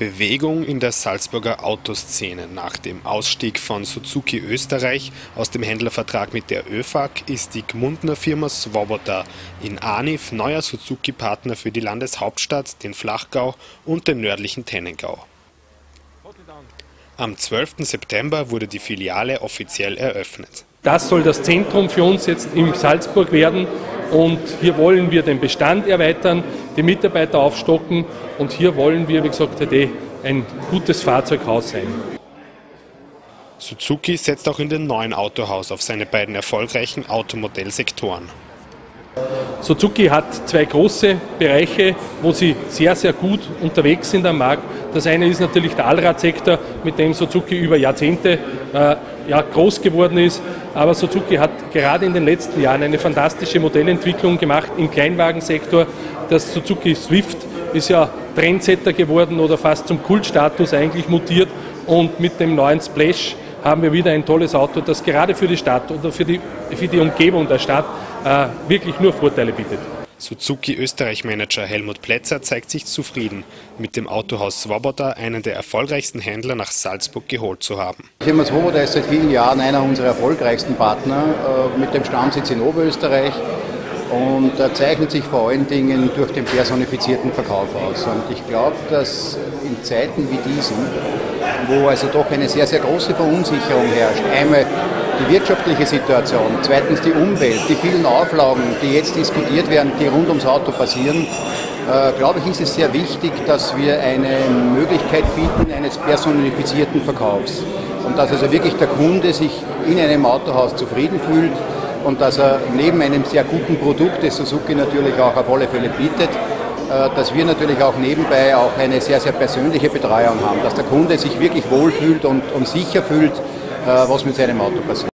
Bewegung in der Salzburger Autoszene. Nach dem Ausstieg von Suzuki Österreich aus dem Händlervertrag mit der ÖFAG ist die Gmundner Firma Swoboda in Arniv neuer Suzuki-Partner für die Landeshauptstadt, den Flachgau und den nördlichen Tennengau. Am 12. September wurde die Filiale offiziell eröffnet. Das soll das Zentrum für uns jetzt in Salzburg werden und hier wollen wir den Bestand erweitern, die Mitarbeiter aufstocken und hier wollen wir, wie gesagt, ein gutes Fahrzeughaus sein. Suzuki setzt auch in dem neuen Autohaus auf seine beiden erfolgreichen Automodellsektoren. Suzuki hat zwei große Bereiche, wo sie sehr, sehr gut unterwegs sind am Markt. Das eine ist natürlich der Allradsektor, mit dem Suzuki über Jahrzehnte äh, ja, groß geworden ist. Aber Suzuki hat gerade in den letzten Jahren eine fantastische Modellentwicklung gemacht im Kleinwagensektor. Das Suzuki Swift ist ja Trendsetter geworden oder fast zum Kultstatus eigentlich mutiert. Und mit dem neuen Splash haben wir wieder ein tolles Auto, das gerade für die Stadt oder für die, für die Umgebung der Stadt äh, wirklich nur Vorteile bietet. Suzuki Österreich-Manager Helmut Plätzer zeigt sich zufrieden, mit dem Autohaus Swoboda einen der erfolgreichsten Händler nach Salzburg geholt zu haben. Die Firma Swoboda ist seit vielen Jahren einer unserer erfolgreichsten Partner äh, mit dem Stammsitz in Oberösterreich und er zeichnet sich vor allen Dingen durch den personifizierten Verkauf aus. Und ich glaube, dass in Zeiten wie diesen, wo also doch eine sehr, sehr große Verunsicherung herrscht, einmal die wirtschaftliche Situation, zweitens die Umwelt, die vielen Auflagen, die jetzt diskutiert werden, die rund ums Auto passieren, äh, glaube ich, ist es sehr wichtig, dass wir eine Möglichkeit bieten eines personifizierten Verkaufs. Und dass also wirklich der Kunde sich in einem Autohaus zufrieden fühlt, und dass er neben einem sehr guten Produkt, das Suzuki natürlich auch auf alle Fälle bietet, äh, dass wir natürlich auch nebenbei auch eine sehr, sehr persönliche Betreuung haben, dass der Kunde sich wirklich wohlfühlt und, und sicher fühlt, äh, was mit seinem Auto passiert.